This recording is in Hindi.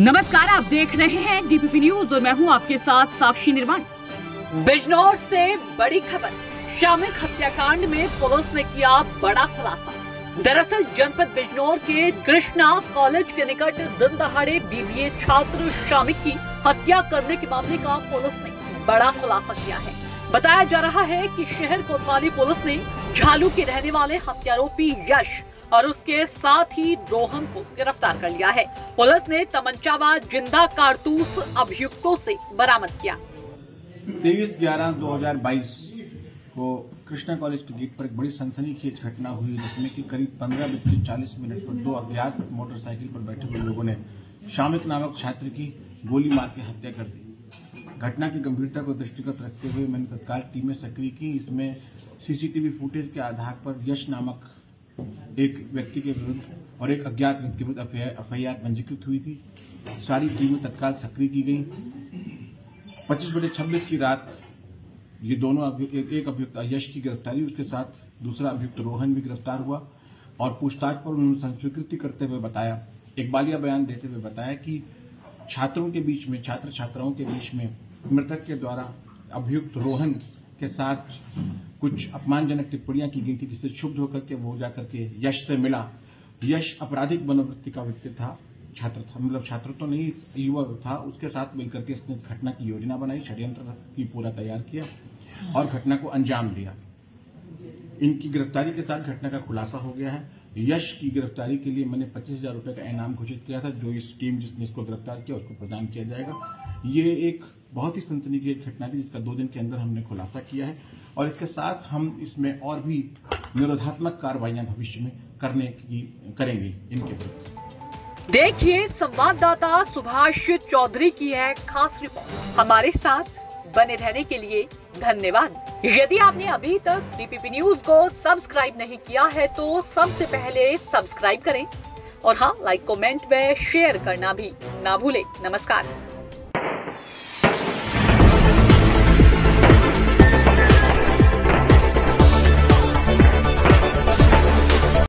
नमस्कार, आप देख रहे हैं डीपीपी न्यूज़ और मैं हूँ आपके साथ साक्षी निर्माण बिजनौर से बड़ी खबर, शामिल हत्याकांड में पुलिस ने किया बड़ा खुलासा। दरअसल, जनपद बिजनौर के कृष्णा कॉलेज के निकट दिन दहाड़े बीबीए छात्र शामिक की हत्या करने के मामले का पुलिस ने बड़ा खुलासा किया है। बताया जा रहा है कि शहर कोतवाली पुलिस ने झालू के रहने वाले हत्यारोपी यश और उसके साथ ही रोहन को गिरफ़्तार कर लिया है। पुलिस ने तमंचा ज़िंदा कारतूस अभियुक्तों से बरामद किया। तेईस ग्यारह दो हज़ार बाईस को कृष्णा कॉलेज के गेट पर एक बड़ी सनसनीखेज घटना हुई, जिसमें कि करीब पंद्रह बज चालीस मिनट पर दो अज्ञात मोटरसाइकिल पर बैठे हुए लोगों ने शामिक नामक छात्र की गोली मार के हत्या कर दी। घटना की गंभीरता को दृष्टिगत रखते हुए मैंने तत्काल टीमें सक्रिय की। इसमें सीसीटीवी फुटेज के आधार पर यश नामक एक व्यक्ति के विरुद्ध और एक अज्ञात व्यक्ति विरुद्ध एफ़ आई आर पंजीकृत हुई थी। सारी टीमें तत्काल सक्रिय की गई। पच्चीस बजे छब्बीस की रात ये दोनों अभियुक्त एक अभियुक्त यश की गिरफ्तारी, उसके साथ दूसरा अभियुक्त रोहन भी गिरफ़्तार हुआ और पूछताछ पर उन्होंने संस्वीकृति करते हुए बताया। इकबालिया बयान देते हुए बताया कि छात्रों के बीच में छात्र छात्राओं के बीच में मृतक के द्वारा अभियुक्त रोहन के साथ कुछ अपमानजनक टिप्पणियाँ की गई थी, जिससे क्षुब्ध होकर के वो जाकर के यश से मिला। यश आपराधिक मनोवृत्ति का व्यक्ति था, छात्र था मतलब छात्र तो नहीं, युवा था। उसके साथ मिलकर के इसने इस घटना की योजना बनाई, षड्यंत्र की पूरा तैयार किया और घटना को अंजाम दिया। इनकी गिरफ्तारी के साथ घटना का खुलासा हो गया है। यश की गिरफ्तारी के लिए मैंने पच्चीस हज़ार रुपए का इनाम घोषित किया था, जो इस टीम जिसने इसको गिरफ़्तार किया, उसको प्रदान किया जाएगा। ये एक बहुत ही सनसनीखेज घटना थी, जिसका दो दिन के अंदर हमने खुलासा किया है। और इसके साथ हम इसमें और भी निरोधात्मक कार्रवाइयाँ भविष्य में करने की, करेंगे इनके विरुद्ध। देखिए, संवाददाता सुभाष चौधरी की है खास रिपोर्ट। हमारे साथ बने रहने के लिए धन्यवाद। यदि आपने अभी तक डीपीपी न्यूज़ को सब्सक्राइब नहीं किया है तो सबसे पहले सब्सक्राइब करें। और हाँ लाइक कमेंट व शेयर करना भी ना भूले। नमस्कार।